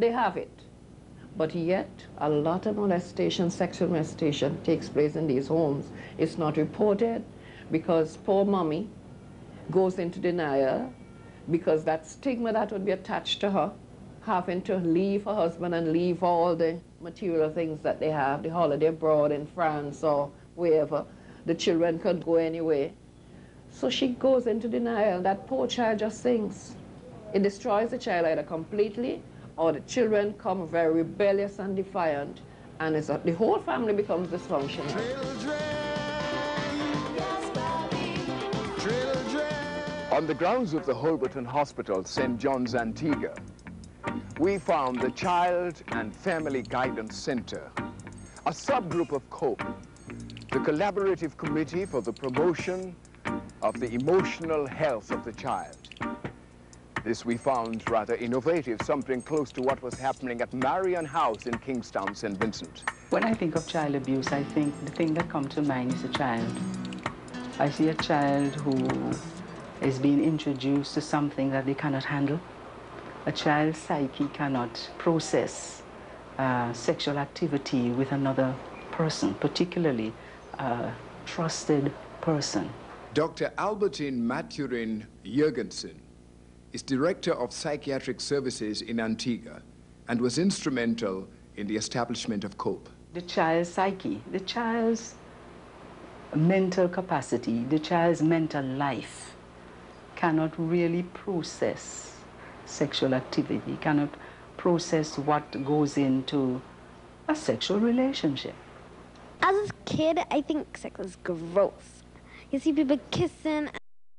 they have it. But yet, a lot of molestation, sexual molestation takes place in these homes. It's not reported because poor mommy goes into denial because that stigma that would be attached to her, having to leave her husband and leave all the material things that they have, the holiday abroad in France or wherever, the children could go anywhere. So she goes into denial. That poor child just sinks. It destroys the child either completely or the children come very rebellious and defiant and a, the whole family becomes dysfunctional. On the grounds of the Holberton Hospital, St. John's Antigua, we found the Child and Family Guidance Center, a subgroup of COPE, the Collaborative Committee for the Promotion of the Emotional Health of the Child. This we found rather innovative, something close to what was happening at Marion House in Kingstown, St. Vincent. When I think of child abuse, I think the thing that comes to mind is a child. I see a child who is being introduced to something that they cannot handle. A child's psyche cannot process uh, sexual activity with another person, particularly a trusted person. Dr. Albertine Mathurin Jurgensen is Director of Psychiatric Services in Antigua and was instrumental in the establishment of COPE. The child's psyche, the child's mental capacity, the child's mental life cannot really process sexual activity, cannot process what goes into a sexual relationship. As a kid, I think sex is gross. You see people kissing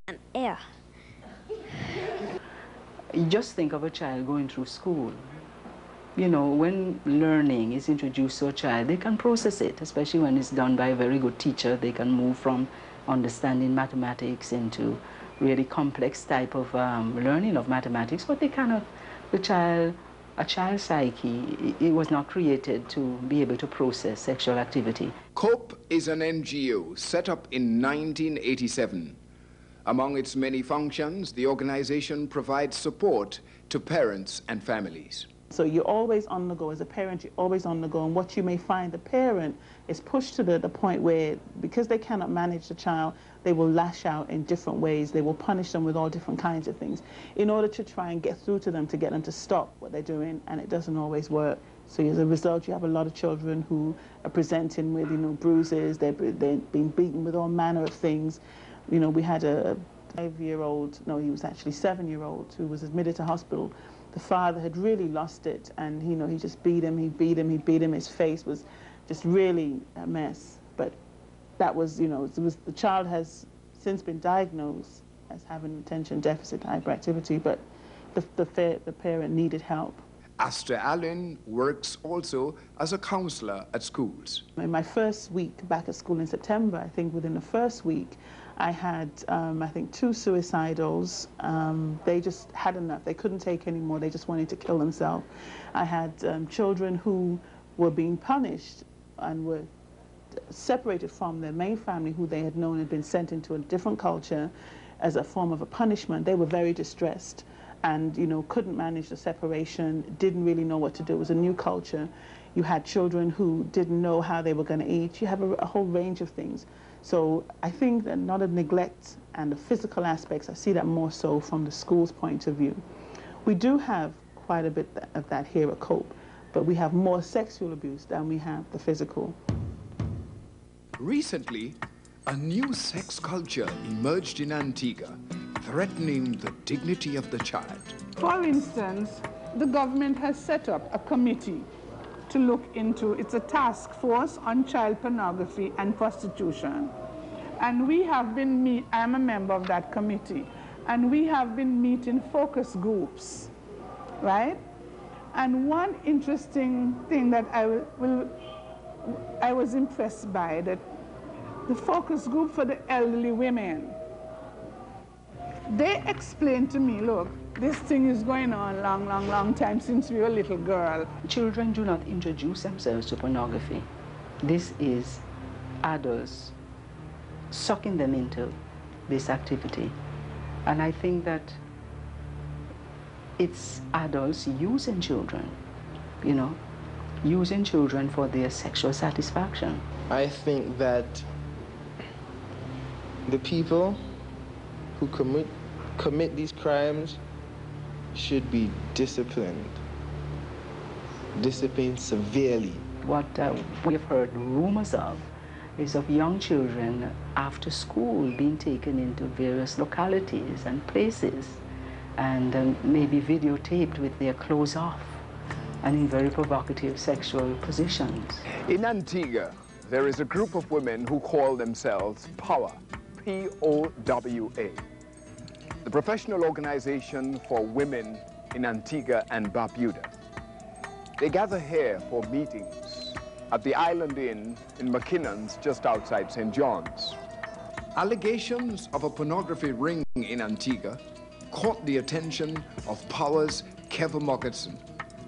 and air. You just think of a child going through school. You know, when learning is introduced to a child, they can process it, especially when it's done by a very good teacher. They can move from understanding mathematics into really complex type of um, learning of mathematics, but they cannot, the child, a child's psyche, it was not created to be able to process sexual activity. COPE is an NGO set up in 1987 among its many functions, the organization provides support to parents and families. So you're always on the go. As a parent, you're always on the go. And what you may find, the parent is pushed to the, the point where, because they cannot manage the child, they will lash out in different ways. They will punish them with all different kinds of things in order to try and get through to them, to get them to stop what they're doing. And it doesn't always work. So as a result, you have a lot of children who are presenting with, you know, bruises. They're, they're being beaten with all manner of things. You know, we had a five-year-old, no, he was actually seven-year-old, who was admitted to hospital. The father had really lost it, and you know, he just beat him, he beat him, he beat him. His face was just really a mess. But that was, you know, was, the child has since been diagnosed as having attention deficit hyperactivity, but the, the, the parent needed help. Asta Allen works also as a counselor at schools. In my first week back at school in September, I think within the first week, I had, um, I think, two suicidals. Um, they just had enough. They couldn't take anymore. They just wanted to kill themselves. I had um, children who were being punished and were separated from their main family who they had known had been sent into a different culture as a form of a punishment. They were very distressed and, you know, couldn't manage the separation, didn't really know what to do. It was a new culture. You had children who didn't know how they were going to eat. You have a, a whole range of things. So I think that not a neglect and the physical aspects, I see that more so from the school's point of view. We do have quite a bit of that here at COPE, but we have more sexual abuse than we have the physical. Recently, a new sex culture emerged in Antigua, threatening the dignity of the child. For instance, the government has set up a committee to look into, it's a task force on child pornography and prostitution. And we have been, meet, I'm a member of that committee, and we have been meeting focus groups, right? And one interesting thing that I, will, will, I was impressed by, that the focus group for the elderly women, they explained to me, look, this thing is going on long, long, long time since we were a little girl. Children do not introduce themselves to pornography. This is adults sucking them into this activity. And I think that it's adults using children, you know, using children for their sexual satisfaction. I think that the people who commit commit these crimes should be disciplined, disciplined severely. What uh, we've heard rumors of is of young children after school being taken into various localities and places and um, maybe videotaped with their clothes off and in very provocative sexual positions. In Antigua, there is a group of women who call themselves POWA, P-O-W-A, the professional organization for women in Antigua and Barbuda. They gather here for meetings at the Island Inn in McKinnon's just outside St. John's. Allegations of a pornography ring in Antigua caught the attention of POWA's Kevin Mockerson,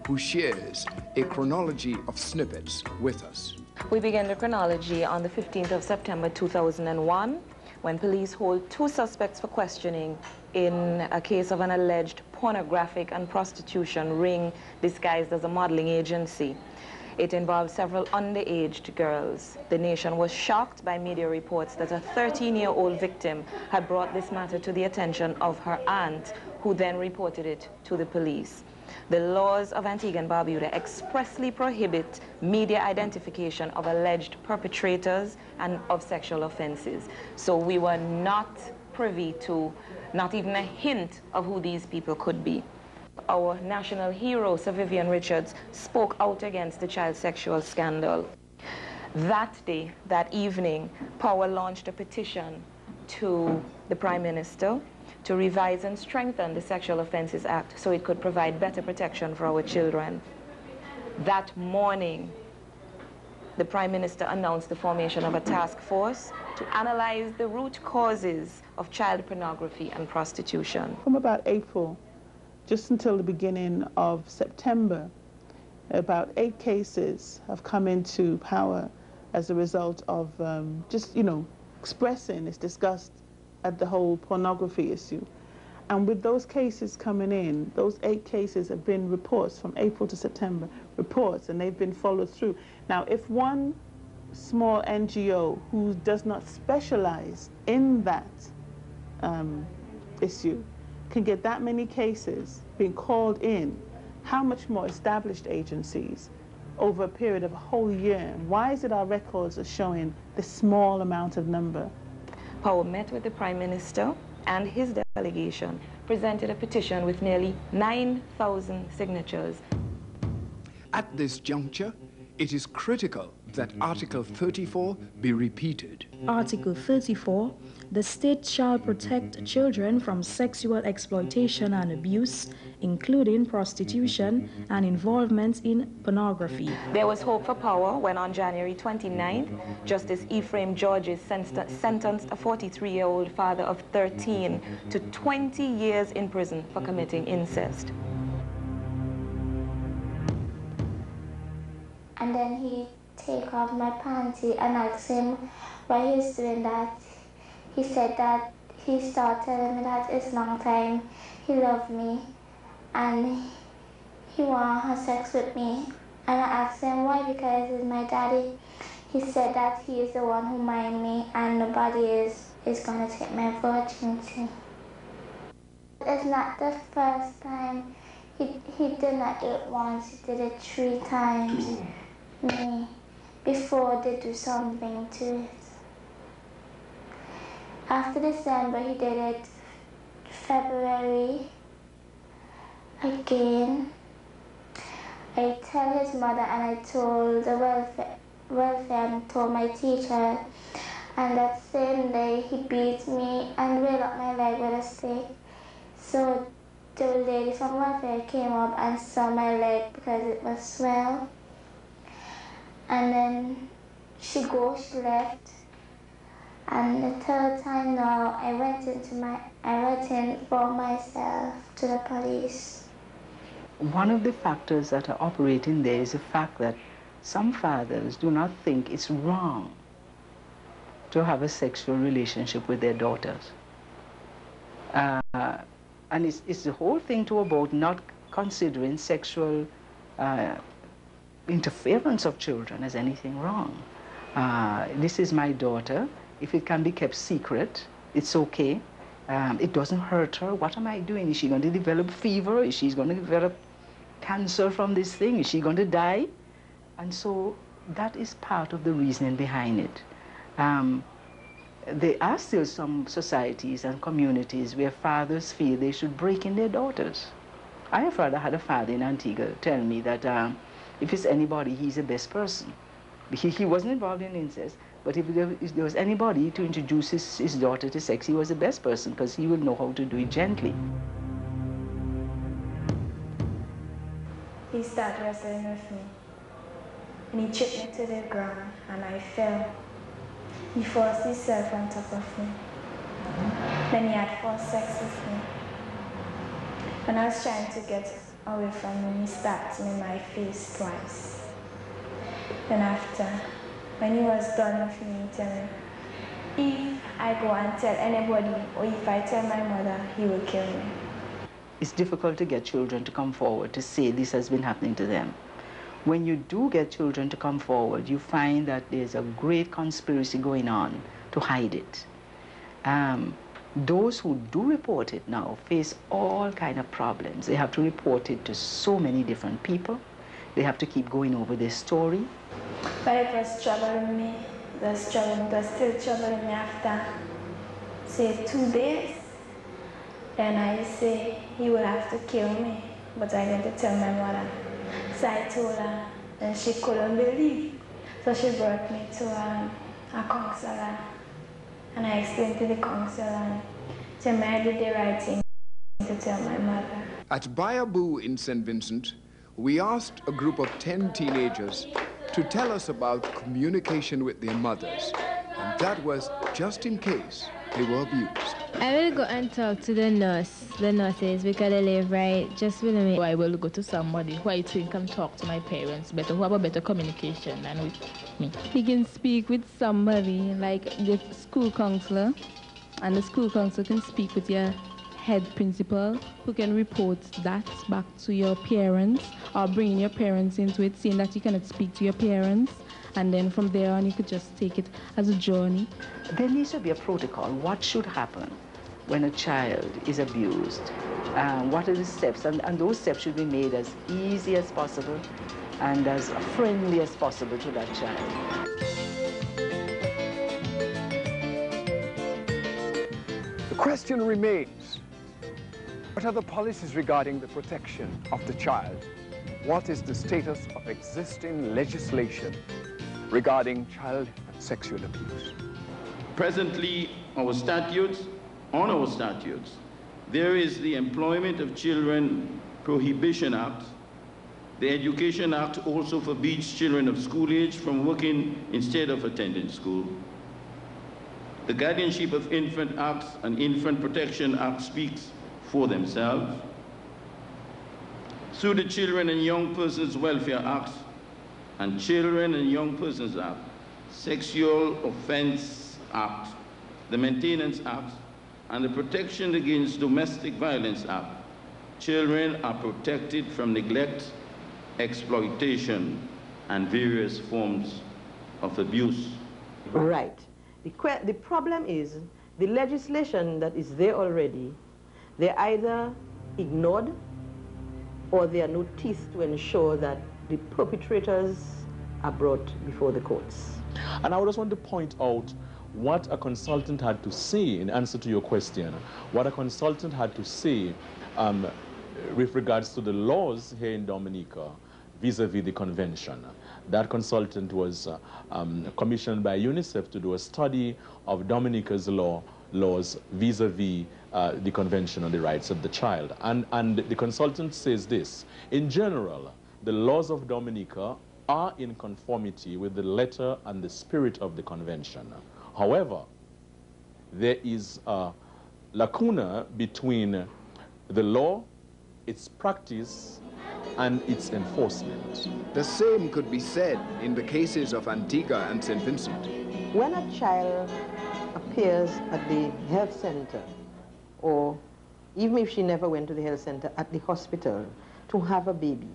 who shares a chronology of snippets with us. We began the chronology on the 15th of September 2001 when police hold two suspects for questioning in a case of an alleged pornographic and prostitution ring disguised as a modeling agency. It involved several underage girls. The nation was shocked by media reports that a 13-year-old victim had brought this matter to the attention of her aunt, who then reported it to the police. The laws of Antigua and Barbuda expressly prohibit media identification of alleged perpetrators and of sexual offenses. So we were not privy to not even a hint of who these people could be. Our national hero, Sir Vivian Richards, spoke out against the child sexual scandal. That day, that evening, POWA launched a petition to the Prime Minister to revise and strengthen the Sexual Offences Act so it could provide better protection for our children. That morning, the Prime Minister announced the formation of a task force to analyze the root causes of child pornography and prostitution. From about April, just until the beginning of September, about eight cases have come into POWA as a result of um, just, you know, expressing its disgust at the whole pornography issue. And with those cases coming in, those eight cases have been reports from April to September, reports, and they've been followed through. Now, if one small NGO who does not specialize in that um, issue can get that many cases being called in, how much more established agencies over a period of a whole year? Why is it our records are showing the small amount of number? POWA met with the Prime Minister and his delegation, presented a petition with nearly 9,000 signatures. At this juncture, it is critical that Article 34 be repeated. Article 34 The state shall protect children from sexual exploitation and abuse, including prostitution and involvement in pornography. There was hope for POWA when on January 29th, Justice Ephraim Georges sentenced a 43-year-old father of 13 to 20 years in prison for committing incest. And then he take off my panty and asked him why he's doing that. He said that he started telling me that it's long time he loved me and he want to have sex with me. And I asked him why because he's my daddy. He said that he is the one who mind me and nobody is, is to take my virginity. It's not the first time. He, he did not do it once, he did it three times. Me before they do something to it. After December, he did it February again. I tell his mother and I told the welfare, welfare and told my teacher. And that same day, he beat me and railed up my leg with a stick. So the lady from welfare came up and saw my leg because it was swelled and then she goes, left. And the third time now, I went into my, I went in for myself to the police. One of the factors that are operating there is the fact that some fathers do not think it's wrong to have a sexual relationship with their daughters. Uh, And it's, it's the whole thing to about not considering sexual uh, interference of children as anything wrong. Uh, this is my daughter. If it can be kept secret, it's okay. Um, it doesn't hurt her. What am I doing? Is she going to develop fever? Is she going to develop cancer from this thing? Is she going to die? And so that is part of the reasoning behind it. Um, there are still some societies and communities where fathers feel they should break in their daughters. I have rather had a father in Antigua tell me that um, if it's anybody, he's the best person. He, he wasn't involved in incest, but if there, if there was anybody to introduce his, his daughter to sex, he was the best person because he would know how to do it gently. He started wrestling with me. And he chipped me to the ground and I fell. He forced himself on top of me. Then he had forced sex with me. When I was trying to get away from me. he slapped me in my face twice. Then after, when he was done with me, he told me, if I go and tell anybody or if I tell my mother, he will kill me. It's difficult to get children to come forward to say this has been happening to them. When you do get children to come forward, you find that there's a great conspiracy going on to hide it. Um, those who do report it now face all kind of problems. They have to report it to so many different people. They have to keep going over their story. But it was troubling me. It was troubling, it was still troubling me after, say, two days. Then I say he will have to kill me, but I didn't tell my mother. So I told her, and she couldn't believe. So she brought me to um, a counselor. And I explained to the counselor, and she made the right thing to tell my mother. At Biabou in St. Vincent, we asked a group of 10 teenagers to tell us about communication with their mothers. And that was just in case they were abused. I will go and talk to the nurse, the nurses, because they live right? Just with me. I will go to somebody? Who I think can talk to my parents? Better, who have a better communication than with me. He can speak with somebody, like the school counselor, and the school counselor can speak with your head principal, who can report that back to your parents, or bring your parents into it, saying that you cannot speak to your parents and then from there on you could just take it as a journey. There needs to be a protocol. What should happen when a child is abused? Um, what are the steps? And, and those steps should be made as easy as possible and as friendly as possible to that child. The question remains, what are the policies regarding the protection of the child? What is the status of existing legislation regarding child sexual abuse. Presently, our statutes, on our statutes, there is the Employment of Children Prohibition Act. The Education Act also forbids children of school age from working instead of attending school. The Guardianship of Infant Act and Infant Protection Act speaks for themselves. Through the Children and Young Persons Welfare Act, and Children and Young Persons Act, Sexual Offense Act, the Maintenance Act, and the Protection Against Domestic Violence Act, children are protected from neglect, exploitation, and various forms of abuse. Right. The, the problem is the legislation that is there already, they're either ignored or there are no teeth to ensure that the perpetrators are brought before the courts. And I would just want to point out what a consultant had to say in answer to your question, what a consultant had to say um, with regards to the laws here in Dominica vis-a-vis -vis the convention. That consultant was uh, um, commissioned by UNICEF to do a study of Dominica's law laws vis-a-vis -vis, uh, the Convention on the Rights of the Child. And, and the consultant says this, in general, the laws of Dominica are in conformity with the letter and the spirit of the convention. However, there is a lacuna between the law, its practice, and its enforcement. The same could be said in the cases of Antigua and St. Vincent. When a child appears at the health center or even if she never went to the health center, at the hospital to have a baby.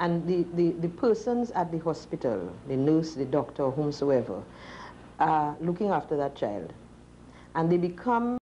And the, the, the persons at the hospital, the nurse, the doctor, whomsoever, are looking after that child. And they become